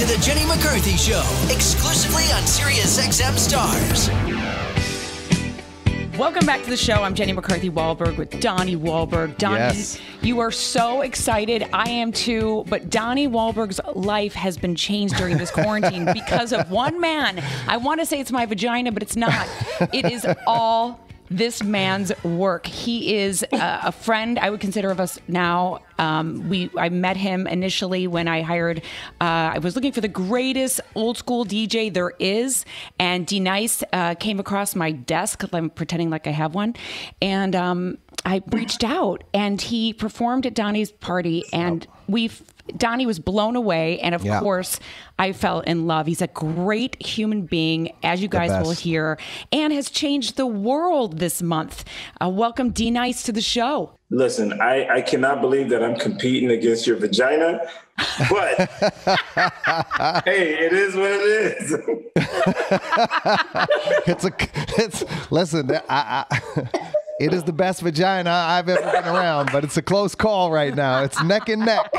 to the Jenny McCarthy Show, exclusively on SiriusXM Stars. Welcome back to the show. I'm Jenny McCarthy Wahlberg with Donnie Wahlberg. Donnie, Yes. you are so excited. I am too. But Donnie Wahlberg's life has been changed during this quarantine because of one man. I want to say it's my vagina, but it's not. It is all this man's work. He is a, a friend I would consider of us now. Um, we I met him initially when I hired. Uh, I was looking for the greatest old school DJ there is, and D Nice uh, came across my desk. I'm pretending like I have one, and um, I reached out, and he performed at Donnie's party, and we. Donnie was blown away, and of Yeah. course, I fell in love. He's a great human being, as you guys will hear, and has changed the world this month. Uh, welcome, D Nice, to the show. Listen, I, I cannot believe that I'm competing against your vagina, but hey, it is what it is. It's a, it's, listen, I, I, it is the best vagina I've ever been around, but it's a close call right now. It's neck and neck.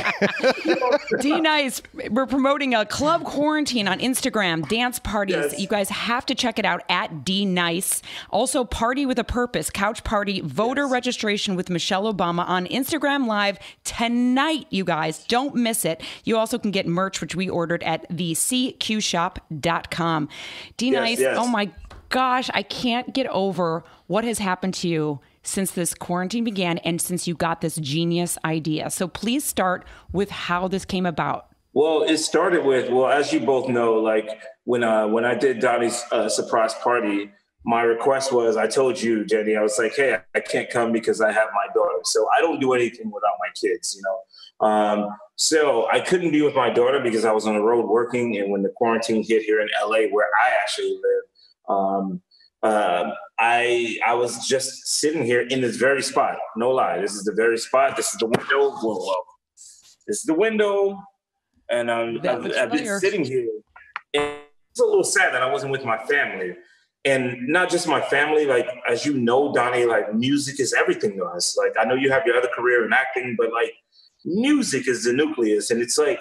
D Nice, we're promoting a club quarantine on Instagram, dance parties. Yes. You guys have to check it out at D Nice. Also, Party with a Purpose, couch party, voter registration with Michelle Obama on Instagram Live tonight, you guys. Don't miss it. You also can get merch, which we ordered at thecqshop.com. D Nice, yes. oh my gosh, I can't get over what has happened to you since this quarantine began and since you got this genius idea. So please start with how this came about. Well, it started with well, as you both know, like when uh, when I did Donnie's uh, surprise party, my request was I told you, Jenny, I was like, hey, I can't come because I have my daughter, so I don't do anything without my kids, you know. Um, so I couldn't be with my daughter because I was on the road working, and when the quarantine hit here in LA, where I actually live, um, um, I I was just sitting here in this very spot. No lie, this is the very spot. This is the window. Whoa, whoa. This is the window, and um, I've, I've been sitting here. And it's a little sad that I wasn't with my family, and not just my family. Like as you know, Donnie, like music is everything to us. Like I know you have your other career in acting, but like music is the nucleus, and it's like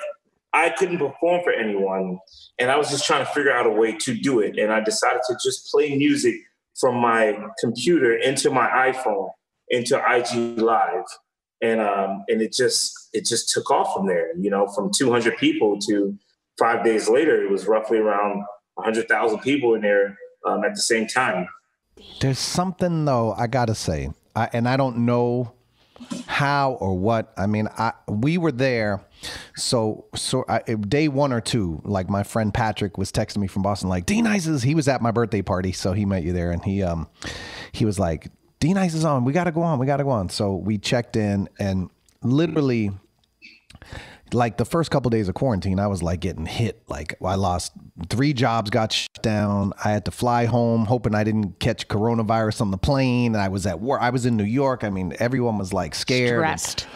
I couldn't perform for anyone, and I was just trying to figure out a way to do it. And I decided to just play music from my computer into my iPhone into IG Live, and um, and it just it just took off from there. You know, from 200 people to five days later, it was roughly around 100,000 people in there um, at the same time. There's something though I gotta say, I, and I don't know how or what. I mean, I we were there, so so I, day one or two, like my friend Patrick was texting me from Boston, like D Nice is. He was at my birthday party, so he met you there, and he um he was like D Nice is on. We gotta go on. We gotta go on. So we checked in, and literally like the first couple days of quarantine, I was like getting hit. Like I lost three jobs, got shut down. I had to fly home, hoping I didn't catch coronavirus on the plane. And I was at work. I was in New York. I mean, everyone was like scared. and Stressed.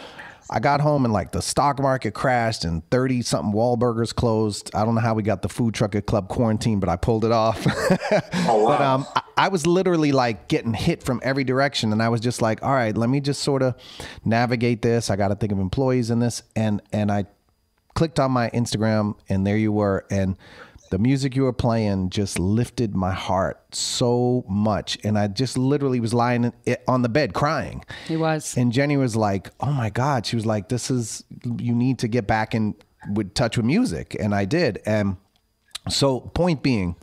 I got home and like the stock market crashed and 30 something Wahlburgers closed. I don't know how we got the food truck at Club Quarantine, but I pulled it off. Oh wow! But um, I, I was literally like getting hit from every direction, and I was just like, "All right, let me just sort of navigate this. I got to think of employees in this." And and I clicked on my Instagram, and there you were, and the music you were playing just lifted my heart so much, and I just literally was lying on the bed crying. He was. And Jenny was like, "Oh my God!" She was like, "This is you need to get back in with touch with music," and I did. And so, point being,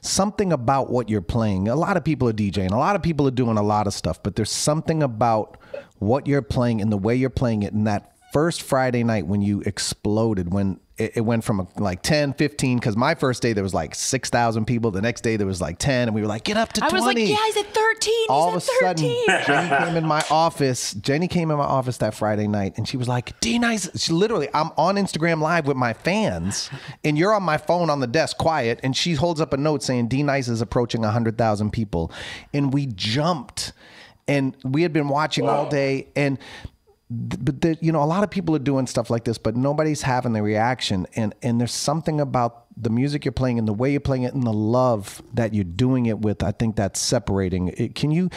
something about what you're playing. A lot of people are DJing. A lot of people are doing a lot of stuff, but there's something about what you're playing and the way you're playing it. And that first Friday night when you exploded, when it, it went from uh, like 10, 15, because my first day there was like 6,000 people. The next day there was like 10, and we were like, get up to I 20 was like, yeah, he's at 13. He's all at of a sudden, Jenny came in my office. Jenny came in my office that Friday night, and she was like, "D nice." She literally, I'm on Instagram Live with my fans, and you're on my phone on the desk, quiet, and she holds up a note saying, "D nice is approaching hundred thousand people," and we jumped, and we had been watching all day, and. But you know, a lot of people are doing stuff like this, but nobody's having the reaction. And and there's something about the music you're playing and the way you're playing it and the love that you're doing it with. I think that's separating. It, can you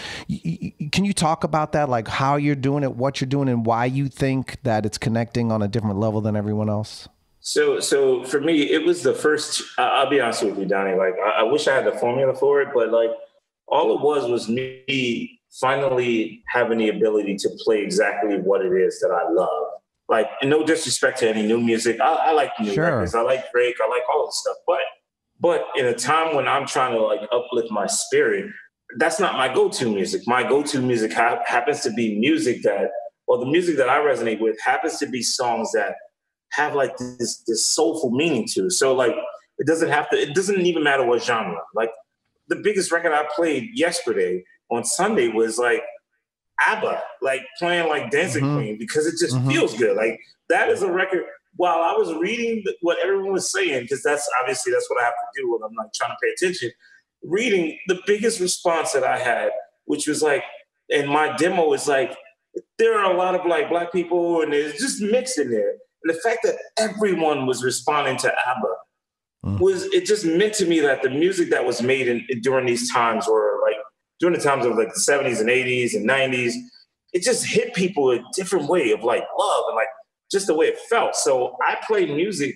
can you talk about that, like how you're doing it, what you're doing, and why you think that it's connecting on a different level than everyone else? So, so for me, it was the first. I'll be honest with you, Donnie. Like, I, I wish I had the formula for it, but like, all it was was me finally having the ability to play exactly what it is that I love. Like, no disrespect to any new music, I, I like new sure. records. I like Drake. I like all this stuff. But, but in a time when I'm trying to like uplift my spirit, that's not my go-to music. My go-to music ha- happens to be music that, or the music that I resonate with, happens to be songs that have like this this soulful meaning to. So like it doesn't have to. It doesn't even matter what genre. Like the biggest record I played yesterday on Sunday was like ABBA, like playing like Dancing mm-hmm. Queen because it just mm-hmm. feels good. Like that is a record. While I was reading what everyone was saying, because that's obviously that's what I have to do when I'm like trying to pay attention. Reading the biggest response that I had, which was like, and my demo is like, there are a lot of like black people and it's just mixed in there. And the fact that everyone was responding to ABBA mm. was it just meant to me that the music that was made in, during these times like during the times of like the 70s and 80s and 90s, it just hit people a different way of like love and like just the way it felt. So I play music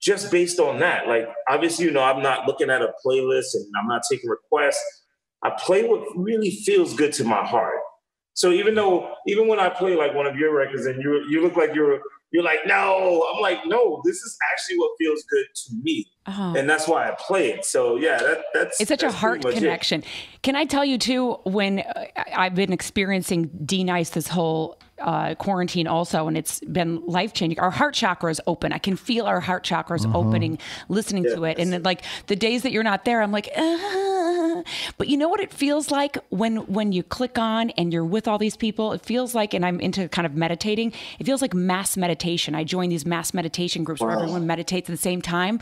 just based on that. Like obviously, you know, I'm not looking at a playlist and I'm not taking requests. I play what really feels good to my heart. So even though, even when I play like one of your records and you you look like you're you're like, no. I'm like, no, this is actually what feels good to me. Uh-huh. And that's why I play it. So yeah, that, that's it's such that's a heart connection. It. Can I tell you too? When uh, I've been experiencing D Nice this whole uh, quarantine also, and it's been life changing. Our heart chakra is open. I can feel our heart chakras mm-hmm. opening, listening yes. to it. And then, like the days that you're not there, I'm like, uh. But you know what it feels like when when you click on and you're with all these people. It feels like, and I'm into kind of meditating. It feels like mass meditation. I join these mass meditation groups where everyone meditates at the same time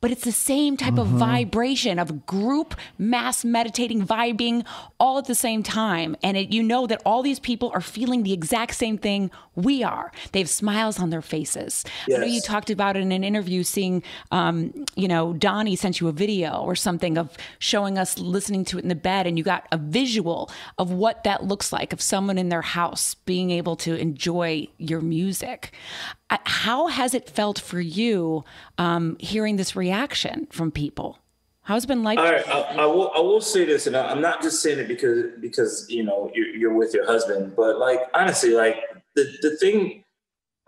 but it's the same type mm-hmm. of vibration of group mass meditating vibing all at the same time and it, you know that all these people are feeling the exact same thing we are they have smiles on their faces yes. i know you talked about in an interview seeing um, you know donnie sent you a video or something of showing us listening to it in the bed and you got a visual of what that looks like of someone in their house being able to enjoy your music how has it felt for you um, hearing this reaction from people? How's it been like? All right, I, I, will. I will say this, and I, am not just saying it because because you know you're, you're with your husband, but like honestly, like the the thing,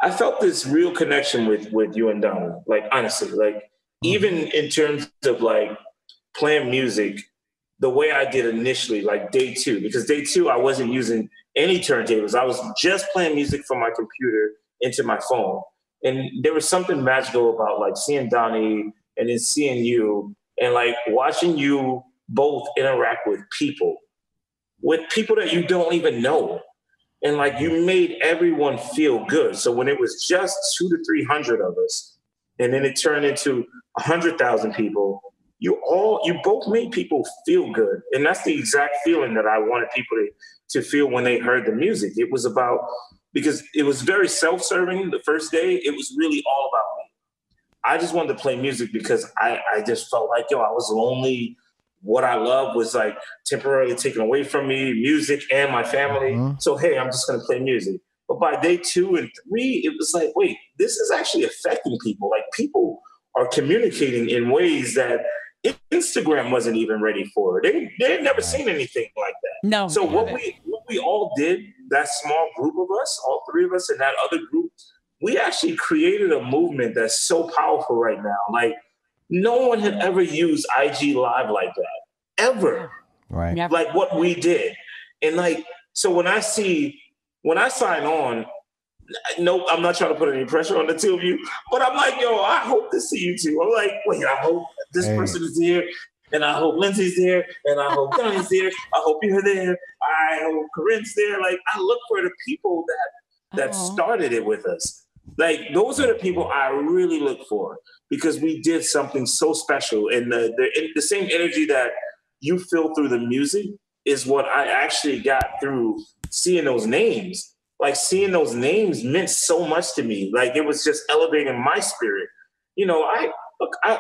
I felt this real connection with with you and Donald. Like honestly, like even in terms of like playing music, the way I did initially, like day two, because day two I wasn't using any turntables. I was just playing music from my computer into my phone. And there was something magical about like seeing Donnie and then seeing you and like watching you both interact with people, with people that you don't even know. And like you made everyone feel good. So when it was just two to 300 of us, and then it turned into a hundred thousand people, you all, you both made people feel good. And that's the exact feeling that I wanted people to, to feel when they heard the music. It was about because it was very self-serving the first day. It was really all about me. I just wanted to play music because I, I just felt like, yo, I was lonely. What I love was like temporarily taken away from me, music and my family. Mm-hmm. So, hey, I'm just going to play music. But by day two and three, it was like, wait, this is actually affecting people. Like people are communicating in ways that Instagram wasn't even ready for. They they had never seen anything like that. No. So what we what we all did, that small group of us, all three of us, and that other group, we actually created a movement that's so powerful right now. Like no one had ever used IG Live like that ever. Right. Like what we did, and like so when I see when I sign on, no, I'm not trying to put any pressure on the two of you, but I'm like, yo, I hope to see you two. I'm like, wait, I hope this hey. person is here, and I hope Lindsay's there, and I hope Donnie's there. I hope you're there. I hope Corinne's there. Like, I look for the people that that uh-huh. started it with us. Like, those are the people I really look for because we did something so special, and the the, the same energy that you feel through the music is what I actually got through seeing those names like seeing those names meant so much to me. Like it was just elevating my spirit. You know, I look, I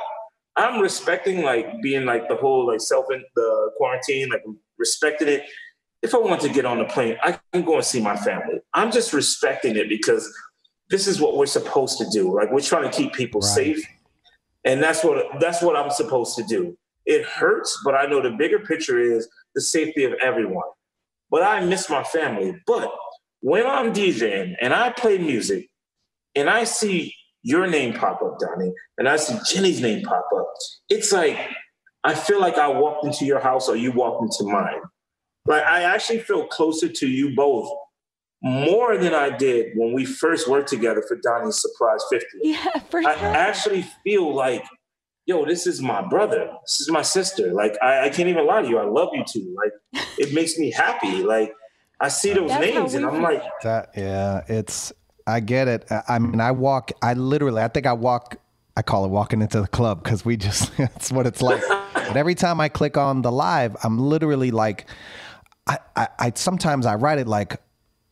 I'm respecting like being like the whole like self in the quarantine, like respecting it. If I want to get on the plane, I can go and see my family. I'm just respecting it because this is what we're supposed to do. Like we're trying to keep people right. safe. And that's what that's what I'm supposed to do. It hurts, but I know the bigger picture is the safety of everyone. But I miss my family. But when I'm DJing and I play music and I see your name pop up, Donnie, and I see Jenny's name pop up, it's like I feel like I walked into your house or you walked into mine. Like I actually feel closer to you both more than I did when we first worked together for Donnie's Surprise 50. Yeah, for I actually feel like, yo, this is my brother. This is my sister. Like, I, I can't even lie to you. I love you too. Like, it makes me happy. Like, I see those That's names and I'm like, that, yeah, it's, I get it. I mean, I walk, I literally, I think I walk, I call it walking into the club because we just, that's what it's like. but every time I click on the live, I'm literally like, I, I, I sometimes I write it like,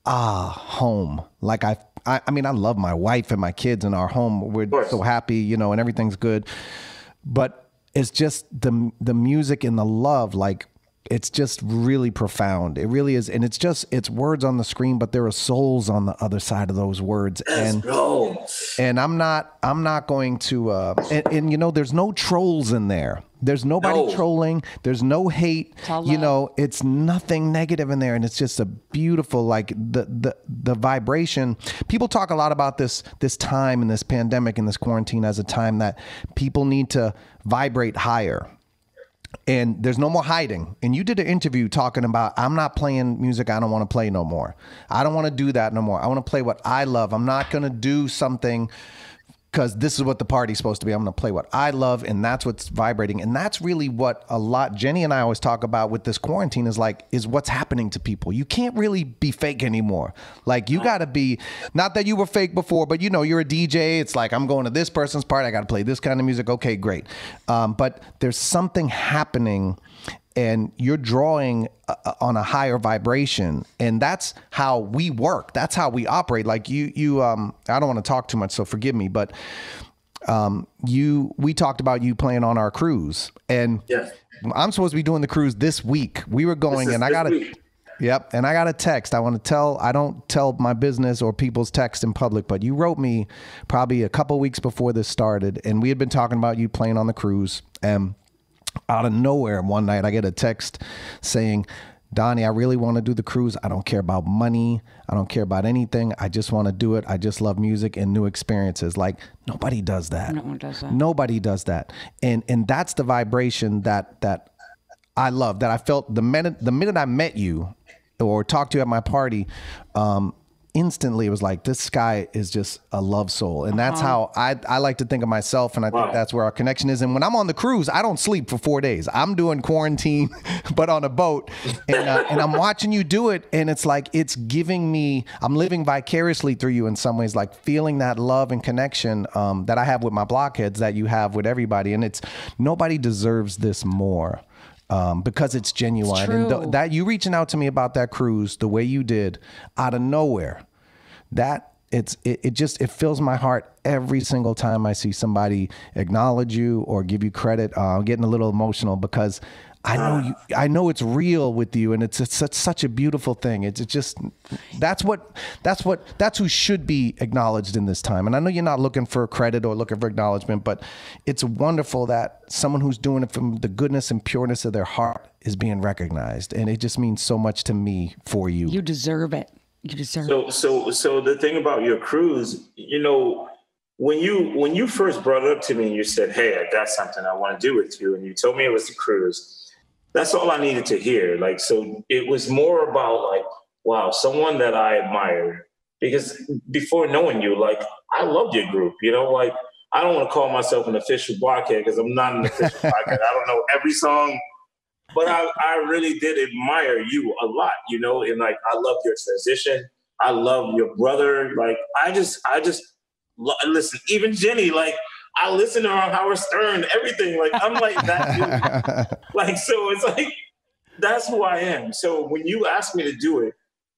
ah, home. Like I, I, I mean, I love my wife and my kids and our home. We're so happy, you know, and everything's good. But it's just the the music and the love, like it's just really profound. It really is, and it's just it's words on the screen, but there are souls on the other side of those words. and and I'm not I'm not going to uh, and, and, you know there's no trolls in there. There's nobody no. trolling. There's no hate. You know, it's nothing negative in there, and it's just a beautiful like the the the vibration. People talk a lot about this this time and this pandemic and this quarantine as a time that people need to vibrate higher and there's no more hiding. And you did an interview talking about I'm not playing music I don't want to play no more. I don't want to do that no more. I want to play what I love. I'm not going to do something because this is what the party's supposed to be. I'm going to play what I love, and that's what's vibrating. And that's really what a lot Jenny and I always talk about with this quarantine is like is what's happening to people. You can't really be fake anymore. Like you got to be not that you were fake before, but you know you're a DJ. It's like I'm going to this person's party. I got to play this kind of music. Okay, great. Um, but there's something happening and you're drawing uh, uh, on a higher vibration and that's how we work that's how we operate like you you um i don't want to talk too much so forgive me but um you we talked about you playing on our cruise and yes. i'm supposed to be doing the cruise this week we were going and i got a Yep. And I got a text. I want to tell, I don't tell my business or people's text in public, but you wrote me probably a couple weeks before this started. And we had been talking about you playing on the cruise. And out of nowhere one night I get a text saying, Donnie, I really want to do the cruise. I don't care about money. I don't care about anything. I just want to do it. I just love music and new experiences. Like nobody does that. No one does that. Nobody does that. And and that's the vibration that that I love. That I felt the minute the minute I met you or talked to you at my party. Um, instantly it was like this guy is just a love soul. And that's uh-huh. how I, I like to think of myself and i wow. think that's where our connection is. And when i'm on the cruise i don't sleep for four days. I'm doing quarantine but on a boat. And, uh, and i'm watching you do it and it's like it's giving me i'm living vicariously through you in some ways like feeling that love and connection um, that i have with my blockheads that you have with everybody. And it's nobody deserves this more um, because it's genuine. It's and th- that you reaching out to me about that cruise the way you did out of nowhere, that it's it, it just it fills my heart every single time I see somebody acknowledge you or give you credit. Uh, I'm getting a little emotional because I know you. I know it's real with you, and it's, it's such such a beautiful thing. It's, it's just that's what that's what that's who should be acknowledged in this time. And I know you're not looking for credit or looking for acknowledgement, but it's wonderful that someone who's doing it from the goodness and pureness of their heart is being recognized, and it just means so much to me for you. You deserve it. You deserve it. so, it. So, so the thing about your cruise, you know, when you when you first brought it up to me and you said, "Hey, I got something I want to do with you," and you told me it was the cruise that's all I needed to hear. Like, so it was more about like, wow, someone that I admired. Because before knowing you, like, I loved your group. You know, like, I don't want to call myself an official blockhead because I'm not an official blockhead. I don't know every song, but I, I really did admire you a lot. You know, and like, I love your transition. I love your brother. Like, I just, I just listen. Even Jenny, like, I listen to Howard Stern, everything. Like I'm like that. like so, it's like that's who I am. So when you ask me to do it,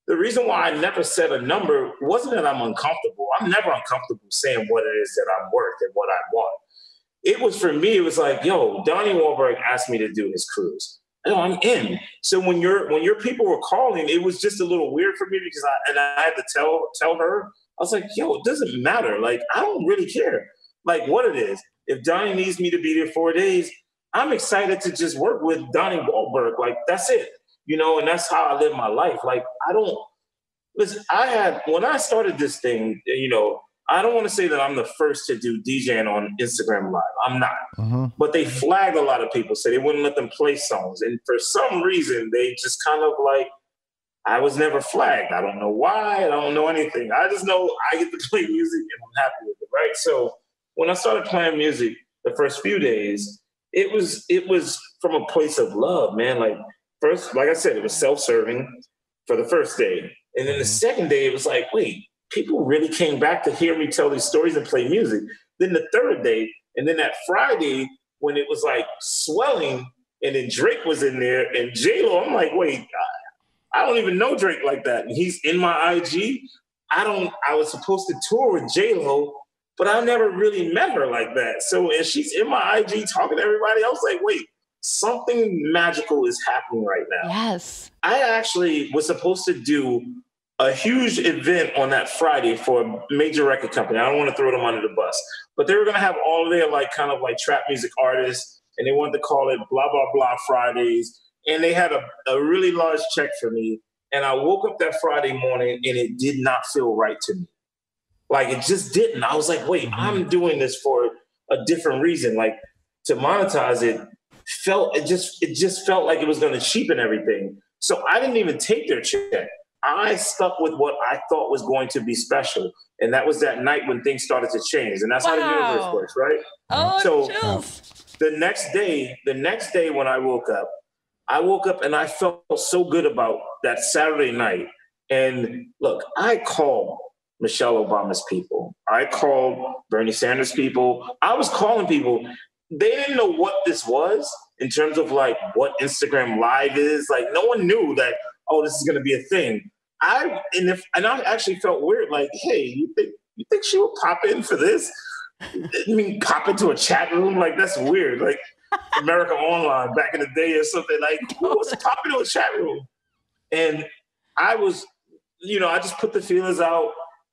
the reason why I never said a number wasn't that I'm uncomfortable. I'm never uncomfortable saying what it is that I'm worth and what I want. It was for me. It was like, yo, Donnie Wahlberg asked me to do his cruise. No, I'm in. So when your when your people were calling, it was just a little weird for me because I and I had to tell tell her I was like, yo, it doesn't matter. Like, I don't really care. Like what it is. If Donnie needs me to be there four days, I'm excited to just work with Donnie Wahlberg. Like that's it. You know, and that's how I live my life. Like I don't listen, I had when I started this thing, you know, I don't want to say that I'm the first to do DJing on Instagram Live. I'm not. Mm-hmm. But they flagged a lot of people, so they wouldn't let them play songs. And for some reason, they just kind of like, I was never flagged. I don't know why. I don't know anything. I just know I get to play music and I'm happy with it, right? So when I started playing music the first few days, it was it was from a place of love, man. Like first, like I said, it was self-serving for the first day. And then the mm-hmm. second day, it was like, wait, people really came back to hear me tell these stories and play music. Then the third day, and then that Friday when it was like swelling, and then Drake was in there and J Lo. I'm like, wait, I, I don't even know Drake like that, and he's in my IG. I don't. I was supposed to tour with J Lo, but I never really met her like that. So, and she's in my IG talking to everybody. I was like, wait, something magical is happening right now. Yes. I actually was supposed to do a huge event on that Friday for a major record company. I don't want to throw them under the bus, but they were going to have all of their like kind of like trap music artists, and they wanted to call it blah blah blah Fridays. And they had a, a really large check for me. And I woke up that Friday morning and it did not feel right to me. Like it just didn't. I was like, wait, mm-hmm. I'm doing this for a different reason. Like to monetize it felt it just it just felt like it was going to cheapen everything. So I didn't even take their check. I stuck with what I thought was going to be special, and that was that night when things started to change, and that's how the universe works, right? Oh, So- chills. the next day, the next day when I woke up, I woke up and I felt so good about that Saturday night. And look, I called Michelle Obama's people. I called Bernie Sanders people. I was calling people. They didn't know what this was in terms of like what Instagram Live is. Like no one knew that. Oh, this is going to be a thing. I and if and I actually felt weird. Like, hey, you think you think she would pop in for this? I mean, pop into a chat room like that's weird. Like America Online back in the day or something. Like who was popping into a chat room? And I was, you know, I just put the feelers out.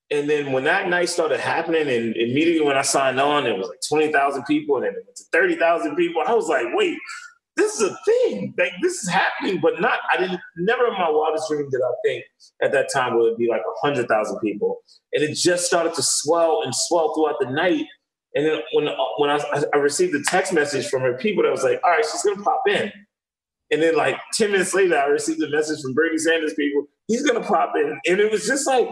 And then when that night started happening, and immediately when I signed on, it was like twenty thousand people, and then it went to thirty thousand people. I was like, wait, this is a thing. Like this is happening, but not. I didn't. Never in my wildest dream did I think at that time would it be like hundred thousand people. And it just started to swell and swell throughout the night. And then when when I, I received a text message from her people that was like, all right, she's gonna pop in. And then like 10 minutes later, I received a message from Bernie Sanders people, he's gonna pop in. And it was just like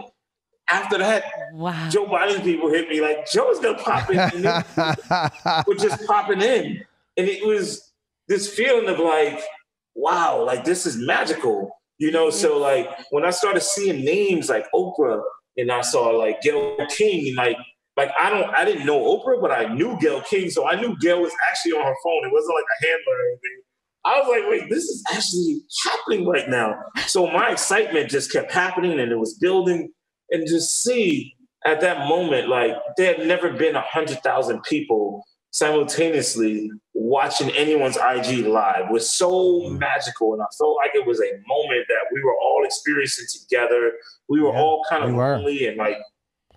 after that, Wow. Joe Biden's people hit me like Joe's gonna pop in. And we're just popping in. And it was this feeling of like, wow, like this is magical. You know, so like when I started seeing names like Oprah and I saw like Gayle King, like like I don't I didn't know Oprah, but I knew Gayle King. So I knew Gayle was actually on her phone. It wasn't like a handler or anything. I was like, wait, this is actually happening right now. So my excitement just kept happening and it was building. And just see at that moment, like there had never been a hundred thousand people simultaneously watching anyone's IG live was so mm-hmm. magical. And I felt like it was a moment that we were all experiencing together. We were Yeah, all kind of we lonely and like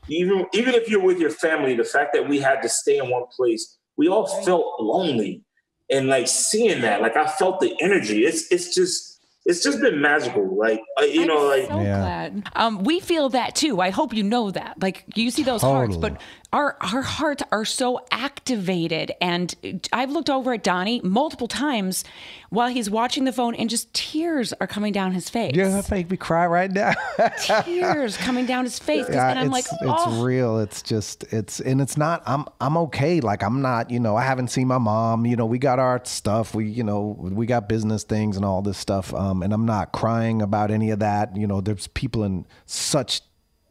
even even if you're with your family, the fact that we had to stay in one place, we all felt lonely. And like seeing that, like I felt the energy. It's it's just it's just been magical. Like uh, you know, I'm like so Yeah. glad. Um, we feel that too. I hope you know that. Like you see those hearts, but our our hearts are so activated. And I've looked over at Donnie multiple times while he's watching the phone, and just tears are coming down his face. You're gonna make me cry right now. tears coming down his face Yeah, then I'm like, it's, oh, it's real. It's just it's and it's not. I'm I'm okay. Like I'm not. You know, I haven't seen my mom. You know, we got our stuff. We you know we got business things and all this stuff. Um, and I'm not crying about any of that. You know, there's people in such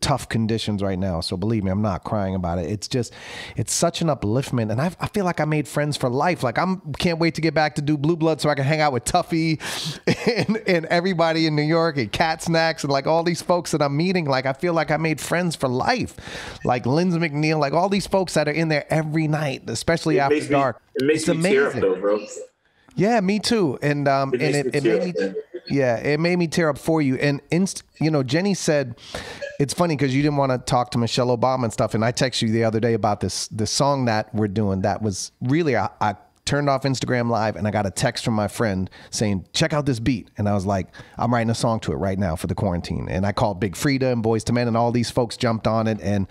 tough conditions right now. So believe me, I'm not crying about it. It's just, it's such an upliftment, and I, I feel like I made friends for life. Like I'm can't wait to get back to do Blue Blood so I can hang out with Tuffy and, and everybody in New York and Cat Snacks and like all these folks that I'm meeting. Like I feel like I made friends for life. Like Lindsay McNeil, like all these folks that are in there every night, especially it after makes me dark. it makes it's me tear up though, bro. Yeah, me too. And um, It and it, it made me. Yeah, it made me tear up for you. And inst, you know, Jenny said, it's funny because you didn't want to talk to Michelle Obama and stuff, and I texted you the other day about this this song that we're doing. That was really I, I turned off Instagram Live and I got a text from my friend saying, check out this beat. And I was like, I'm writing a song to it right now for the quarantine. And I called Big Freedia and Boyz II Men, and all these folks jumped on it. And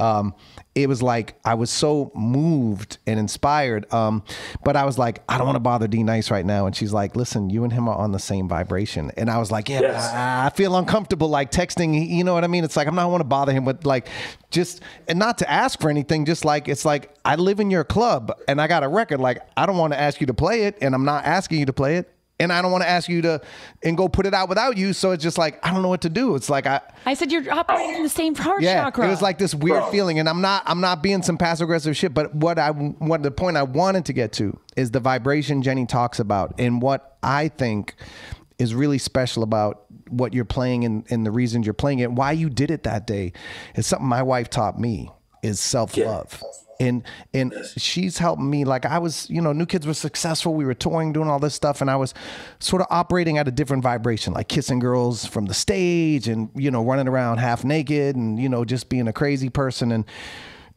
um, it was like I was so moved and inspired. Um, but I was like, I don't want to bother D Nice right now. And she's like, listen, you and him are on the same vibration. And I was like, yeah, Yes. I, I feel uncomfortable like texting. You know what I mean? It's like I'm not want to bother him with like just and not to ask for anything. Just like it's like I live in your club and I got a record. Like I don't want to ask you to play it, and I'm not asking you to play it. And I don't want to ask you to and go put it out without you. So it's just like I don't know what to do. It's like I I said you're operating in the same heart yeah, chakra. it was like this weird feeling, and I'm not I'm not being some passive aggressive shit. But what I what the point I wanted to get to is the vibration Jenny talks about, and what I think is really special about what you're playing and, and the reasons you're playing it, why you did it that day, is something my wife taught me is self love. And and she's helped me. Like I was, you know, New Kids were successful. We were touring, doing all this stuff, and I was sort of operating at a different vibration, like kissing girls from the stage, and you know, running around half naked, and you know, just being a crazy person. And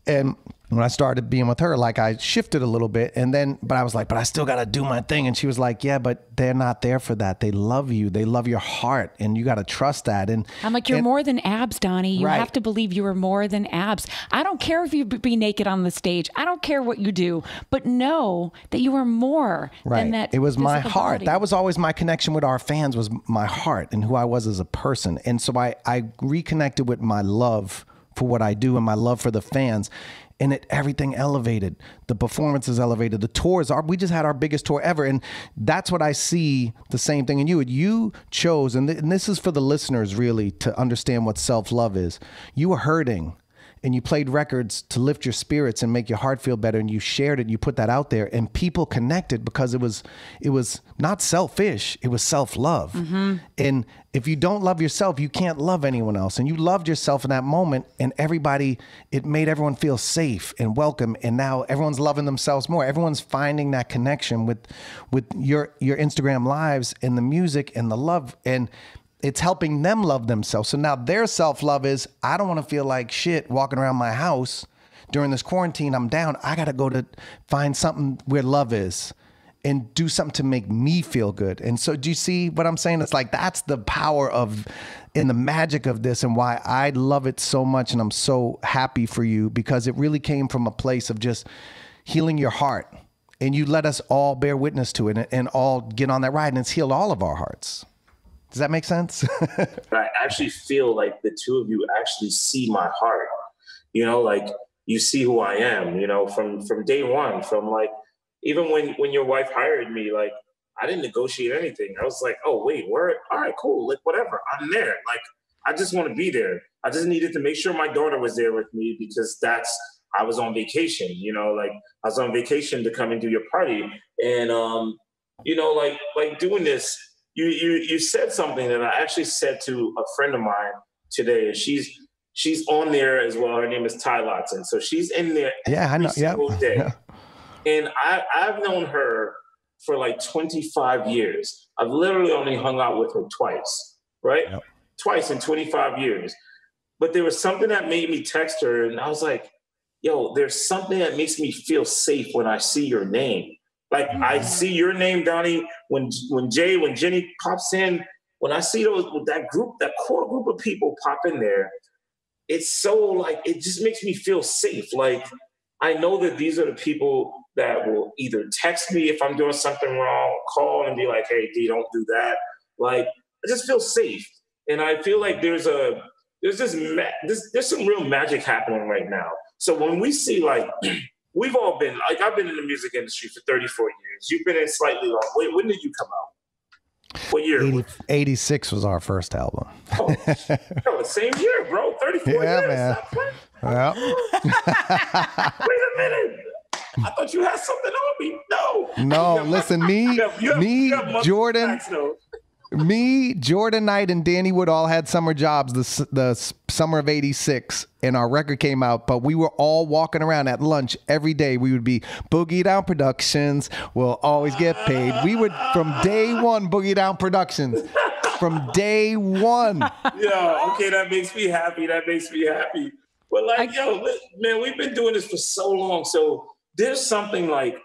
and when I started being with her, like I shifted a little bit, and then, but I was like, but I still got to do my thing. And she was like, yeah, but they're not there for that. They love you. They love your heart, and you got to trust that. And I'm like, you're and- more than abs, Donnie. You Right. have to believe you are more than abs. I don't care if you be naked on the stage. I don't care what you do, but know that you are more than that. it was my heart body. that was always my connection with our fans was my heart and who i was as a person and so i i reconnected with my love for what i do and my love for the fans and it everything elevated. The performances elevated. The tours are we just had our biggest tour ever and that's what i see the same thing in you. You chose and, th- and this is for the listeners really to understand what self-love is. You were hurting and you played records to lift your spirits and make your heart feel better and you shared it and you put that out there and people connected because it was it was not selfish it was self-love. Mm-hmm. And if you don't love yourself you can't love anyone else. And you loved yourself in that moment and everybody it made everyone feel safe and welcome and now everyone's loving themselves more. Everyone's finding that connection with with your your Instagram lives and the music and the love. And it's helping them love themselves. So now their self love is I don't want to feel like shit walking around my house during this quarantine. I'm down. I got to go to find something where love is and do something to make me feel good. And so, do you see what I'm saying? It's like that's the power of and the magic of this and why I love it so much. And I'm so happy for you because it really came from a place of just healing your heart. And you let us all bear witness to it and, and all get on that ride, and it's healed all of our hearts. Does that make sense? I actually feel like the two of you actually see my heart. You know, like you see who I am. You know, from from day one, from like even when when your wife hired me, like I didn't negotiate anything. I was like, oh wait, where? All right, cool. Like whatever, I'm there. Like I just want to be there. I just needed to make sure my daughter was there with me because that's I was on vacation. You know, like I was on vacation to come and do your party, and um, you know, like like doing this you you you said something that I actually said to a friend of mine today. She's she's on there as well. Her name is Ty Lotson. So she's in there yeah, I every know. Yeah. single day. And I, I've known her for like 25 years. I've literally only hung out with her twice, right? Yep. Twice in 25 years. But there was something that made me text her, and I was like, yo, there's something that makes me feel safe when I see your name. Like I see your name, Donnie, when when Jay, when Jenny pops in, when I see those that group, that core group of people pop in there, it's so like it just makes me feel safe. Like I know that these are the people that will either text me if I'm doing something wrong, call and be like, "Hey, D, don't do that." Like I just feel safe, and I feel like there's a there's this ma- this there's some real magic happening right now. So when we see like we've all been like I've been in the music industry for 34 years. You've been in slightly long. Wait, when did you come out? What year? 80, 86 was our first album. Oh, no, same year, bro. 34 Yeah, years. man. Yeah. Wait a minute. I thought you had something on me. No. No, listen, me, you have- you have- me, you have muscle Jordan, facts. Me, Jordan Knight, and Danny Wood all had summer jobs the the summer of '86, and our record came out. But we were all walking around at lunch every day. We would be Boogie Down Productions. We'll always get paid. We would from day one Boogie Down Productions. from day one. Yeah, okay, that makes me happy. That makes me happy. But like, I, yo, man, we've been doing this for so long. So there's something like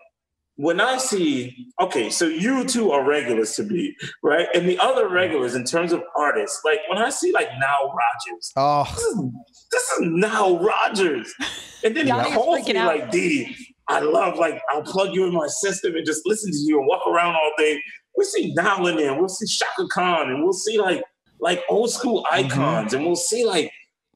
when I see, okay, so you two are regulars to me, right? And the other regulars in terms of artists, like when I see like Nile Rodgers, oh, this is, this is Nile Rodgers. And then he calls me out. like, D, I love, like, I'll plug you in my system and just listen to you and walk around all day. We'll see Nile in there, we'll see Chaka Khan, and we'll see like like old school mm-hmm. icons, mm-hmm. and we'll see like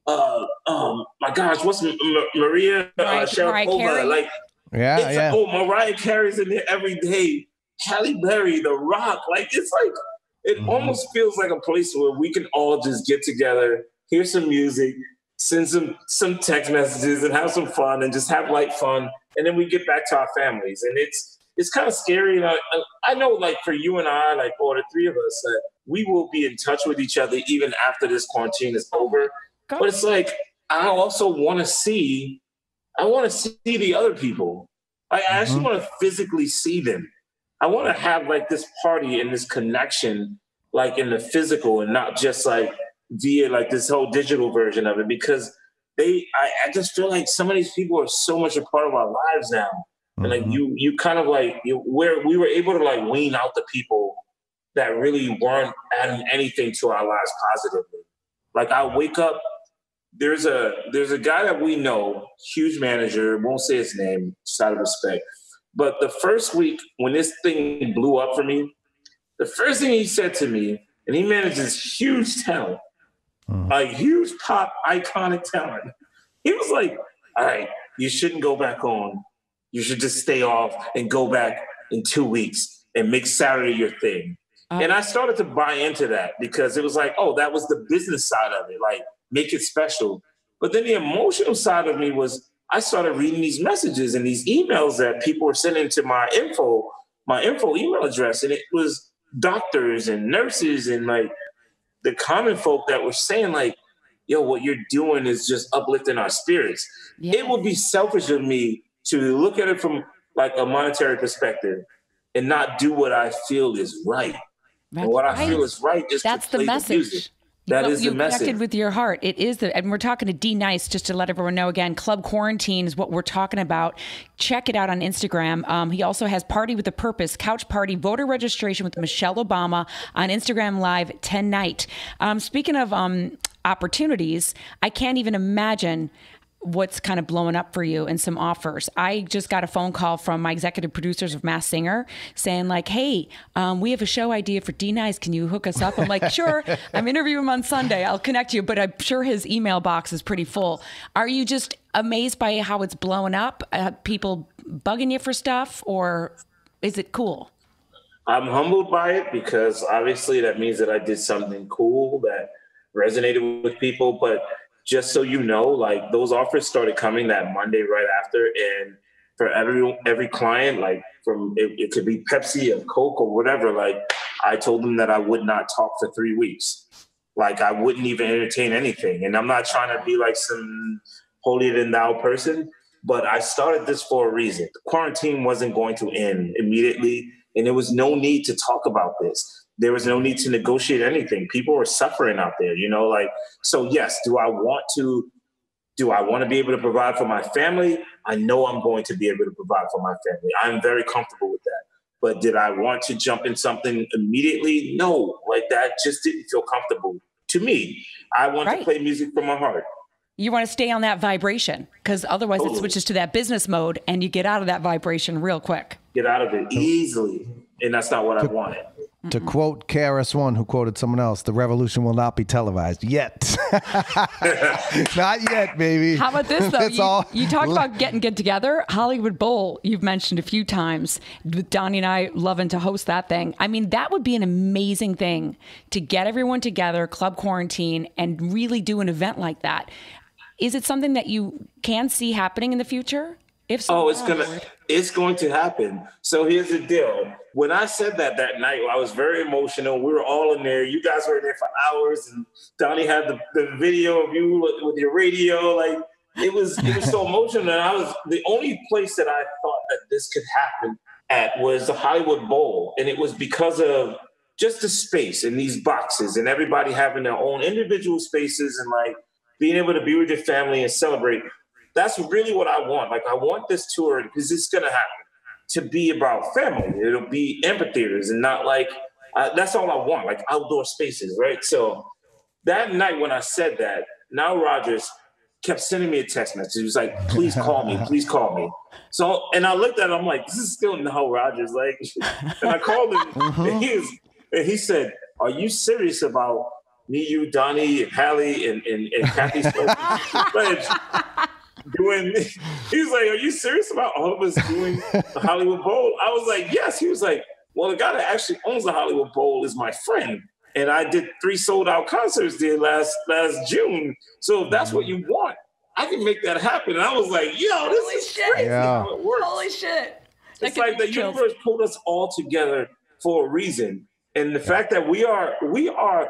uh um my gosh, what's M- Maria uh, Sharapova? Like yeah, it's yeah. Like, oh, Mariah Carey's in there every day. Halle Berry, The Rock. Like it's like it mm-hmm. almost feels like a place where we can all just get together, hear some music, send some some text messages, and have some fun, and just have light fun, and then we get back to our families. And it's it's kind of scary. And I, I know, like for you and I, like or the three of us, that we will be in touch with each other even after this quarantine is over. But it's like I also want to see I want to see the other people. I mm-hmm. actually want to physically see them. I want to have like this party and this connection, like in the physical, and not just like via like this whole digital version of it. Because they, I, I just feel like some of these people are so much a part of our lives now, mm-hmm. and like mm-hmm. you, you kind of like you, where we were able to like wean out the people that really weren't adding anything to our lives positively. Like I wake up there's a there's a guy that we know, huge manager, won't say his name, just out of respect. But the first week when this thing blew up for me, the first thing he said to me, and he manages huge talent, mm. a huge pop iconic talent. He was like, "All right, you shouldn't go back on. You should just stay off and go back in two weeks and make Saturday your thing." Uh, and I started to buy into that because it was like, oh, that was the business side of it. Like, make it special. But then the emotional side of me was I started reading these messages and these emails that people were sending to my info, my info email address. And it was doctors and nurses and like the common folk that were saying, like, yo, what you're doing is just uplifting our spirits. Yeah. It would be selfish of me to look at it from like a monetary perspective and not do what I feel is right. That's and what right. I feel is right is that's the message. The that you, is you the message. connected with your heart. It is the, and we're talking to D Nice just to let everyone know again. Club Quarantine is what we're talking about. Check it out on Instagram. Um, he also has Party with a Purpose, Couch Party, voter registration with Michelle Obama on Instagram Live tonight. Um, speaking of um, opportunities, I can't even imagine what's kind of blowing up for you and some offers. I just got a phone call from my executive producers of Masked Singer saying like, "Hey, um, we have a show idea for D Nice. Can you hook us up?" I'm like, "Sure." I'm interviewing him on Sunday. I'll connect you, but I'm sure his email box is pretty full. Are you just amazed by how it's blowing up? Uh, people bugging you for stuff, or is it cool? I'm humbled by it because obviously that means that I did something cool that resonated with people, but just so you know, like those offers started coming that Monday right after, and for every every client, like from it, it could be Pepsi or Coke or whatever, like I told them that I would not talk for three weeks. Like I wouldn't even entertain anything. And I'm not trying to be like some holier than thou person, but I started this for a reason. Quarantine wasn't going to end immediately, and there was no need to talk about this there was no need to negotiate anything. People were suffering out there, you know, like, so yes, do I want to, do I want to be able to provide for my family? I know I'm going to be able to provide for my family. I'm very comfortable with that. But did I want to jump in something immediately? No, like that just didn't feel comfortable to me. I want right. to play music from my heart. You want to stay on that vibration because otherwise totally. it oh. switches to that business mode and you get out of that vibration real quick. Get out of it easily. And that's not what I wanted. To quote KRS One, who quoted someone else, the revolution will not be televised yet. not yet, baby. How about this though? you, all. you talked about getting get together. Hollywood Bowl, you've mentioned a few times. With Donnie and I loving to host that thing. I mean, that would be an amazing thing to get everyone together, club quarantine, and really do an event like that. Is it something that you can see happening in the future? If so, oh, it's gonna it's going to happen. So here's the deal. When I said that that night, I was very emotional. We were all in there. You guys were in there for hours, and Donnie had the, the video of you with your radio. Like it was it was so emotional. And I was the only place that I thought that this could happen at was the Hollywood Bowl, and it was because of just the space and these boxes and everybody having their own individual spaces and like being able to be with your family and celebrate. That's really what I want. Like I want this tour because it's gonna happen to be about family. It'll be amphitheaters and not like uh, that's all I want, like outdoor spaces, right? So that night when I said that, Nile Rodgers kept sending me a text message. He was like, please call me, please call me. So, and I looked at him, I'm like, this is still Nile Rodgers." Like, and I called him, and, he was, and he said, are you serious about me, you, Donnie, and Hallie, and, and, and Kathy doing, he was like, are you serious about all of us doing the Hollywood Bowl? I was like, yes. He was like, well, the guy that actually owns the Hollywood Bowl is my friend and I did three sold out concerts there last last June. So if that's what you mm. want, I can make that happen. And I was like, yo, this Holy is shit. crazy yeah. how it works. Holy shit. That it's like the killed. universe pulled us all together for a reason. And the fact that we are we are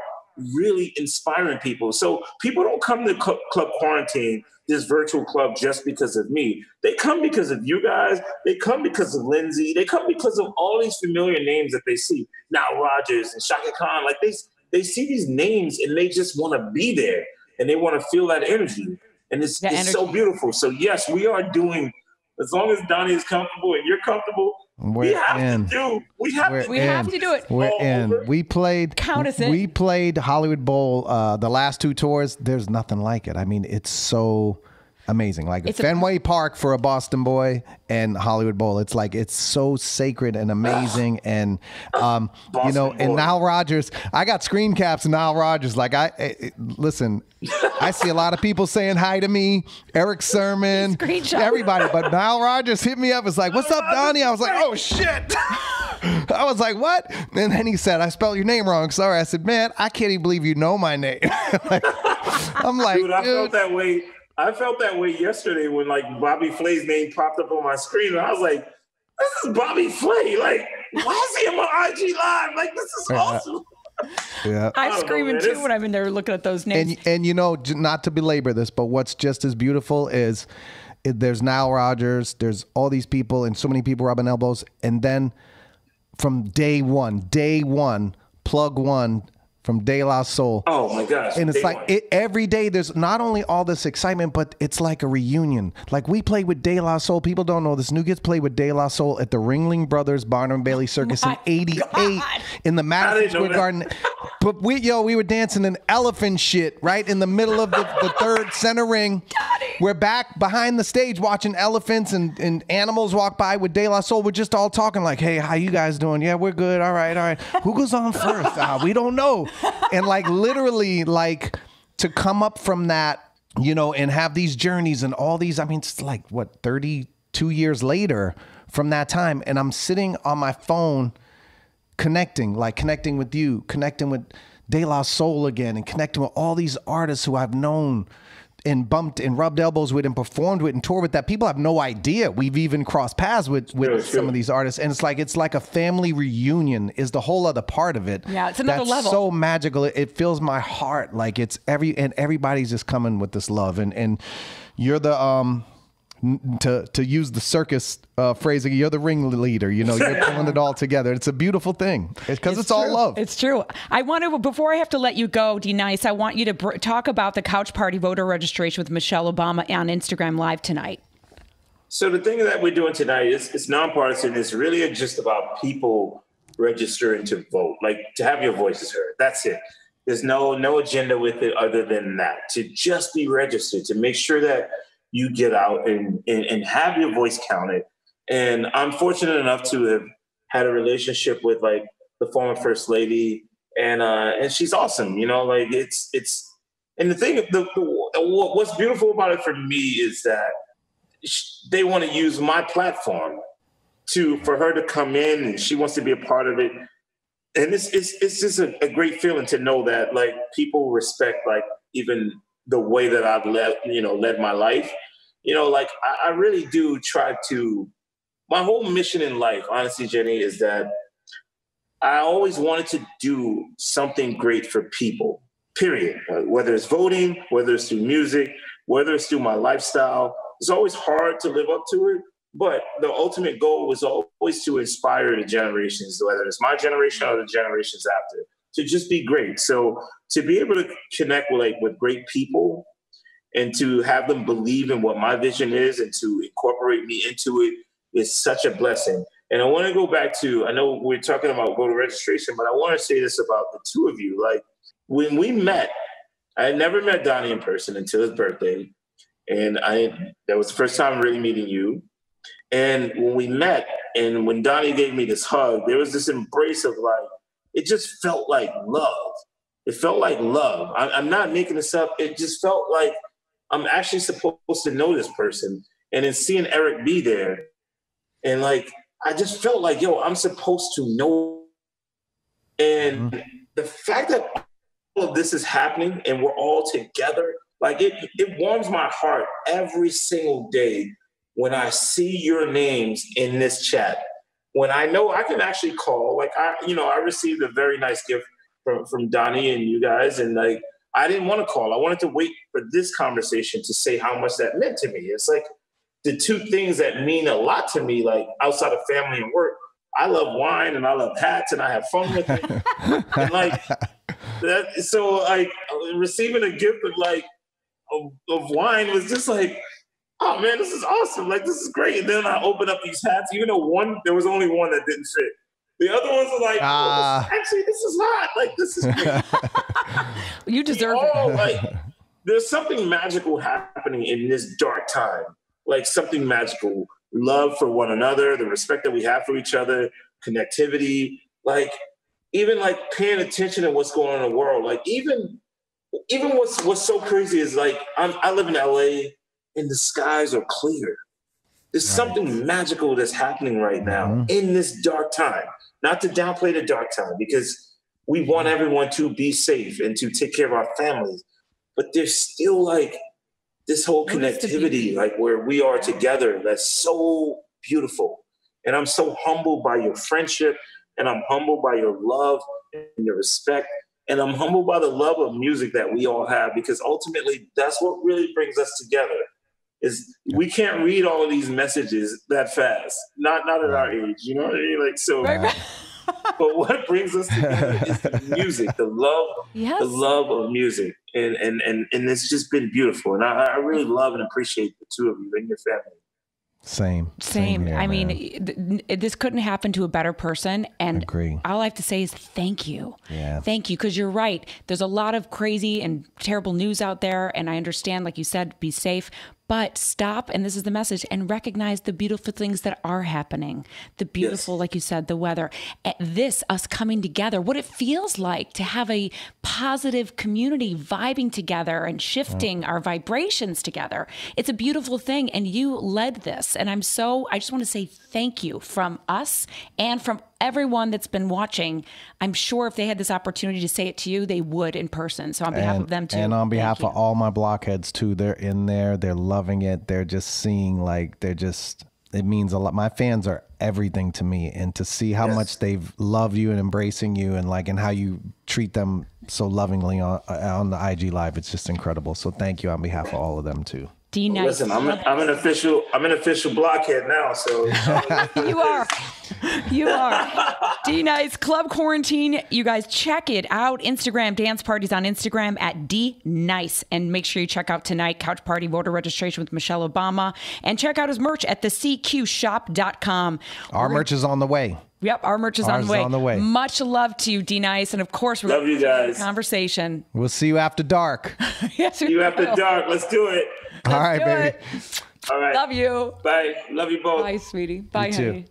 really inspiring people. So people don't come to Club Quarantine this virtual club just because of me. They come because of you guys. They come because of Lindsay. They come because of all these familiar names that they see. Nile Rodgers and Chaka Khan, like they they see these names and they just want to be there and they want to feel that energy. And it's, it's so beautiful. So yes, we are doing as long as Donnie is comfortable and you're comfortable, we're we have in. to do. We have We're to. We have to do it. We're in. Over. We played. Count us in. We played Hollywood Bowl. Uh, the last two tours. There's nothing like it. I mean, it's so amazing. Like it's Fenway a- Park for a Boston boy and Hollywood Bowl. It's like it's so sacred and amazing. and um, you know, boy. and Nile Rodgers. I got screen caps. Nile Rodgers. Like I, I listen. I see a lot of people saying hi to me. Erick Sermon, everybody. But Nile Rodgers hit me up. It's like, "What's up, Donnie?" I was like, "Oh shit." I was like, "What?" And then he said, "I spelled your name wrong. Sorry." I said, "Man, I can't even believe you know my name." like, I'm like, dude, I felt that way I felt that way yesterday when like Bobby Flay's name popped up on my screen, and I was like, "This is Bobby Flay! Like, why is he on my IG live? Like, this is awesome." Yeah, I'm screaming know, too when I'm in there looking at those names. And and you know, not to belabor this, but what's just as beautiful is it, there's Nile Rodgers, there's all these people, and so many people rubbing elbows, and then from day one, day one, plug one from De La Soul. Oh my gosh! And it's like it, every day there's not only all this excitement, but it's like a reunion. Like we played with De La Soul. People don't know this. New Kids played with De La Soul at the Ringling Brothers Barnum Bailey Circus in '88 in the Madison Square Garden. but we yo we were dancing an elephant shit right in the middle of the, the third center ring. We're back behind the stage watching elephants and, and animals walk by with De La Soul. We're just all talking like, hey, how you guys doing? Yeah, we're good. All right, all right. Who goes on first? Uh, we don't know and like literally like to come up from that, you know, and have these journeys and all these, I mean, it's like what, 32 years later from that time. And I'm sitting on my phone connecting, like connecting with you, connecting with De La Soul again, and connecting with all these artists who I've known and bumped and rubbed elbows with and performed with and toured with that people have no idea. We've even crossed paths with with yeah, some sure. of these artists. And it's like it's like a family reunion is the whole other part of it. Yeah it's another That's level. so magical. It, it fills my heart. Like it's every and everybody's just coming with this love. And and you're the um to to use the circus uh, phrasing, you're the ringleader. You know, you're pulling it all together. It's a beautiful thing because it's, it's all love. It's true. I want to before I have to let you go, D Nice. I want you to br- talk about the couch party voter registration with Michelle Obama on Instagram Live tonight. So the thing that we're doing tonight is it's nonpartisan. It's really just about people registering to vote, like to have your voices heard. That's it. There's no no agenda with it other than that. To just be registered, to make sure that you get out and, and, and have your voice counted. And I'm fortunate enough to have had a relationship with like the former first lady, and uh, and she's awesome. You know, like it's it's. And the thing, the, the what's beautiful about it for me is that they want to use my platform to for her to come in, and she wants to be a part of it. And it's it's it's just a, a great feeling to know that like people respect like even the way that I've led, you know, led my life. You know, like I, I really do try to. My whole mission in life, honestly, Jenny, is that I always wanted to do something great for people. Period. Whether it's voting, whether it's through music, whether it's through my lifestyle, it's always hard to live up to it. But the ultimate goal was always to inspire the generations, whether it's my generation or the generations after, to just be great. So to be able to connect with like with great people and to have them believe in what my vision is and to incorporate me into it is such a blessing. And I want to go back to, I know we're talking about voter registration, but I want to say this about the two of you. Like when we met, I had never met Donnie in person until his birthday. And I that was the first time really meeting you. And when we met and when Donnie gave me this hug, there was this embrace of like, it just felt like love. It felt like love. I, I'm not making this up. It just felt like I'm actually supposed to know this person. And then seeing Eric be there, and like I just felt like, yo, I'm supposed to know. And mm-hmm. the fact that all of this is happening and we're all together, like it, it warms my heart every single day when I see your names in this chat. When I know I can actually call, like I, you know, I received a very nice gift from from Donnie and you guys, and like I didn't want to call. I wanted to wait for this conversation to say how much that meant to me. It's like the two things that mean a lot to me, like outside of family and work. I love wine and I love hats and I have fun with it. and like that, so like receiving a gift of like of, of wine was just like, oh man, this is awesome. Like this is great. And then I opened up these hats, even though one there was only one that didn't fit. The other ones are like, uh, oh, actually, this is hot. Like this is great. you deserve all, it. Like, there's something magical happening in this dark time. Like something magical. Love for one another, the respect that we have for each other, connectivity, like even like paying attention to what's going on in the world. Like even even what's what's so crazy is like I'm, i live in LA and the skies are clear. There's something magical that's happening right now mm-hmm. in this dark time. Not to downplay the dark time because we want everyone to be safe and to take care of our families, but there's still like this whole connectivity, like where we are together. That's so beautiful, and I'm so humbled by your friendship, and I'm humbled by your love and your respect and I'm humbled by the love of music that we all have because ultimately that's what really brings us together. Is we can't read all of these messages that fast. Not not at our age, you know what I mean? Like so but what brings us together is the music, the love, yes. the love of music. And and and and it's just been beautiful. And I, I really love and appreciate the two of you and your family. Same. Same. Same here, I man. mean, th- this couldn't happen to a better person. And Agree. all I have to say is thank you. Yeah. Thank you. Because you're right. There's a lot of crazy and terrible news out there. And I understand, like you said, be safe but stop and this is the message and recognize the beautiful things that are happening the beautiful yes. like you said the weather this us coming together what it feels like to have a positive community vibing together and shifting our vibrations together it's a beautiful thing and you led this and i'm so i just want to say thank you from us and from everyone that's been watching, I'm sure if they had this opportunity to say it to you, they would in person. So on behalf and, of them too. And on behalf of all my blockheads too, they're in there. They're loving it. They're just seeing like they're just it means a lot. My fans are everything to me, and to see how yes. much they've loved you and embracing you, and like and how you treat them so lovingly on on the IG live, it's just incredible. So thank you on behalf of all of them too. D Nice. Listen, I'm, a, I'm an official I'm an official blockhead now. So you are, you are. D Nice Club Quarantine. You guys check it out. Instagram dance parties on Instagram at D Nice, and make sure you check out tonight Couch Party voter registration with Michelle Obama, and check out his merch at thecqshop.com. Our merch is on the way. Yep, our merch is on the, way. on the, way. Much love to you, D Nice, and of course, we're love you guys. Conversation. We'll see you after dark. yes, see you after dark. Let's do it. All right, baby. It. All right. Love you. Bye. Love you both. Bye, sweetie. Bye, you honey.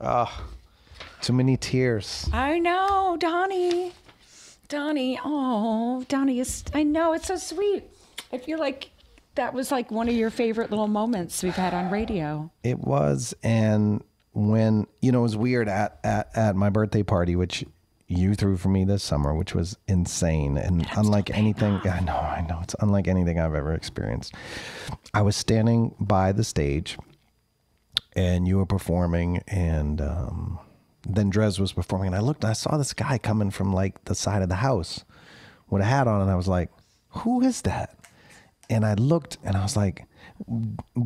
oh, too many tears. I know, Donnie. Donnie. Oh, Donnie is. I know it's so sweet. I feel like that was like one of your favorite little moments we've had on radio. It was, and when you know, it was weird at at at my birthday party, which you threw for me this summer, which was insane and unlike anything. I know, I know, it's unlike anything I've ever experienced. I was standing by the stage, and you were performing, and um, then Dres was performing, and I looked, and I saw this guy coming from like the side of the house with a hat on, and I was like, "Who is that?" And I looked, and I was like,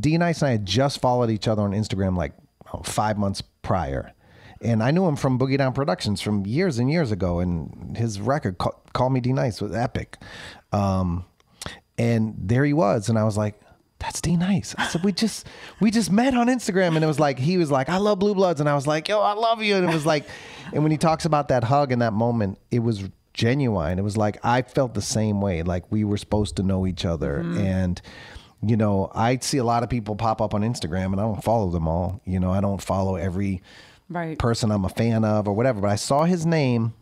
D Nice and I had just followed each other on Instagram like oh, five months prior. And I knew him from Boogie Down Productions from years and years ago. And his record, Call, Call Me D Nice, was epic. Um, and there he was. And I was like, that's D Nice. I said, we just we just met on Instagram, and it was like he was like, I love Blue Bloods, and I was like, yo, I love you, and it was like, and when he talks about that hug and that moment, it was genuine. It was like I felt the same way, like we were supposed to know each other, and you know, I see a lot of people pop up on Instagram, and I don't follow them all. You know, I don't follow every Right. person I'm a fan of or whatever, but I saw his name,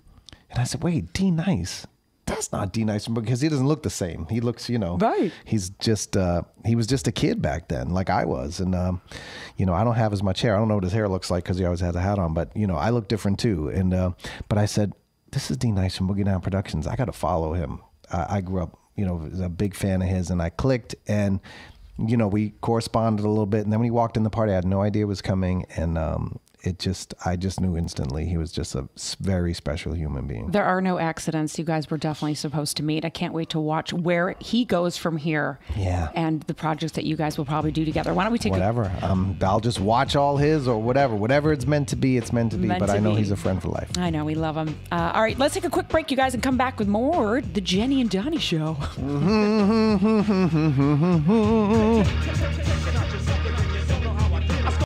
and I said, wait, D Nice. That's not D Nice because he doesn't look the same. He looks, you know, Right. He's just uh, he was just a kid back then, like I was, and um, you know I don't have as much hair. I don't know what his hair looks like because he always has a hat on, but you know I look different too. And uh, but I said, this is D Nice from Boogie Down Productions. I got to follow him. I, I grew up, you know, was a big fan of his, and I clicked and. You know, we corresponded a little bit, and then when he walked in the party, I had no idea it was coming, and um, it just, I just knew instantly he was just a very special human being. There are no accidents. You guys were definitely supposed to meet. I can't wait to watch where he goes from here. Yeah. And the projects that you guys will probably do together. Why don't we take a whatever. Um, I'll just watch all his or whatever. Whatever it's meant to be, it's meant to be. Meant but to I know be. he's a friend for life. I know we love him. Uh, all right, let's take a quick break, you guys, and come back with more the Jenny and Donnie show.